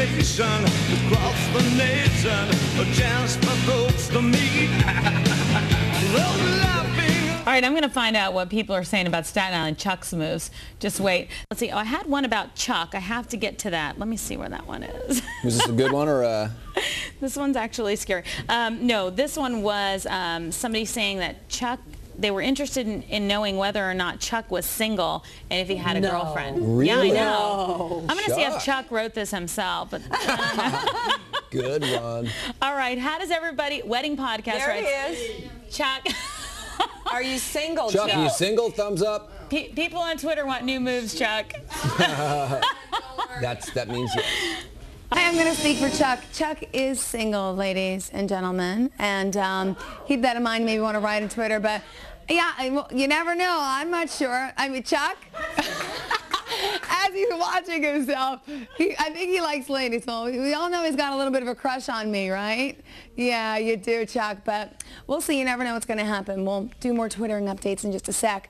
invitation across the nation, a chance for folks to meet. All right, I'm going to find out what people are saying about Staten Island Chuck's moves. Just wait. Let's see. Oh, I had one about Chuck. I have to get to that. Let me see where that one is. Was this a good one or a? this one's actually scary. Um, no, this one was um, somebody saying that Chuck, they were interested in, in knowing whether or not Chuck was single and if he had a No. girlfriend. Yeah, I know. I'm going to see if Chuck. Chuck wrote this himself. But Good one. all right, how does everybody? Wedding podcast, There right? he is. Chuck. Are you single, Chuck, Chuck? you single? Thumbs up. Pe- people on Twitter want new moves, Chuck. That's that means yes. I'm going to speak for Chuck. Chuck is single, ladies and gentlemen, and um, keep that in mind. Maybe want to write on Twitter, but yeah, you never know. I'm not sure. I mean, Chuck, as he's watching himself, he, I think he likes ladies. Well, we all know he's got a little bit of a crush on me, right? Yeah, you do, Chuck. But we'll see. You never know what's going to happen. We'll do more Twittering updates in just a sec.